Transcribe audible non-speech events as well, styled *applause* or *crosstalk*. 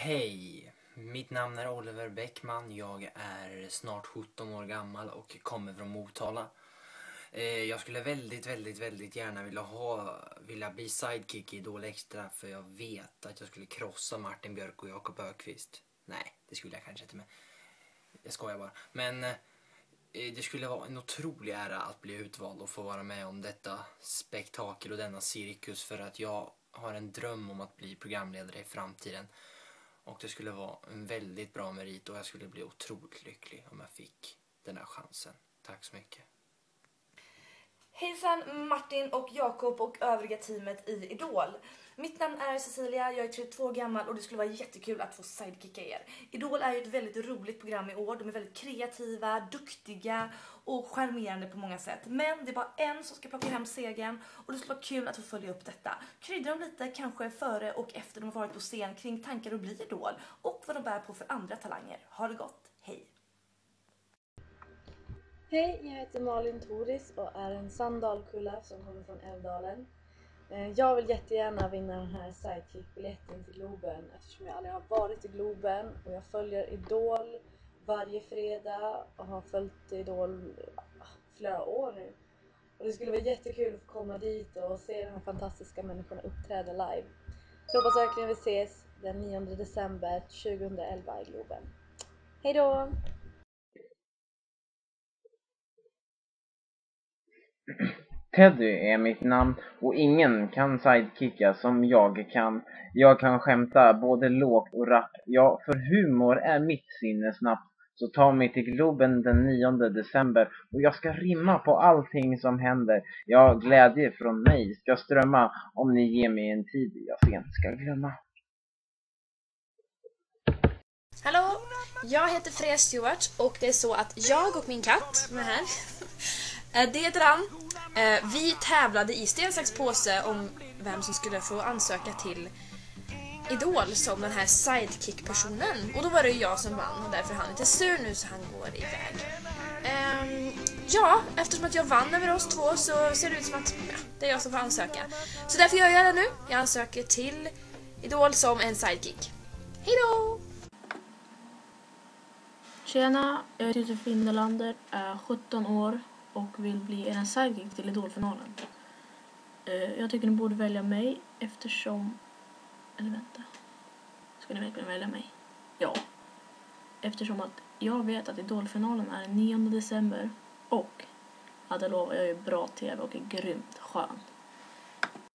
Hej! Mitt namn är Oliver Bäckman. Jag är snart 17 år gammal och kommer från Motala. Eh, jag skulle väldigt, väldigt, väldigt gärna vilja, ha, vilja bli sidekick i Idol Extra för jag vet att jag skulle krossa Martin Björk och Jakob Ökvist. Nej, det skulle jag kanske inte men jag skojar bara. Men eh, det skulle vara en otrolig ära att bli utvald och få vara med om detta spektakel och denna cirkus för att jag har en dröm om att bli programledare i framtiden. Och det skulle vara en väldigt bra merit och jag skulle bli otroligt lycklig om jag fick den här chansen. Tack så mycket. Hejsan Martin och Jakob och övriga teamet i Idol. Mitt namn är Cecilia, jag är 32 år gammal och det skulle vara jättekul att få sidekicka er. Idol är ju ett väldigt roligt program i år. De är väldigt kreativa, duktiga och charmerande på många sätt. Men det är bara en som ska plocka hem segern och det skulle vara kul att få följa upp detta. Krydda dem lite kanske före och efter de har varit på scen kring tankar att bli Idol och vad de bär på för andra talanger. Ha det gott, hej! Hej, jag heter Malin Toris och är en sann dalkulla som kommer från Älvdalen. Eh, jag vill jättegärna vinna den här sidekick-biljetten till Globen eftersom jag aldrig har varit i Globen och jag följer Idol varje fredag och har följt Idol ah, flera år nu. Och det skulle vara jättekul att få komma dit och se de här fantastiska människorna uppträda live. Så jag hoppas verkligen vi ses den 9 december 2011 i Globen. Hej Teddy är mitt namn och ingen kan sidekicka som jag kan. Jag kan skämta både lågt och rappt. Ja, för humor är mitt sinne snabbt. Så ta mig till Globen den 9 december och jag ska rimma på allting som händer. Ja, glädje från mig ska strömma om ni ger mig en tid jag sent ska glömma. Hallå! Jag heter Freja Stewart och det är så att jag och min katt, som är här, *laughs* eh, det heter han. Eh, Vi tävlade i sten, sax, påse om vem som skulle få ansöka till Idol som den här sidekick-personen. Och då var det ju jag som vann och därför är han lite sur nu så han går iväg. Ehm, ja, eftersom att jag vann över oss två så ser det ut som att ja, det är jag som får ansöka. Så därför gör jag det nu. Jag ansöker till Idol som en sidekick. Hejdå! Tjena, jag heter Josefin Nelander, är 17 år och vill bli er sidekick till Idolfinalen. Eh, Jag tycker ni borde välja mig eftersom... Eller vänta. Ska ni verkligen välja mig? Ja. Eftersom att jag vet att Idolfinalen är den 9 december och att jag lovar, jag är bra TV och är grymt skön.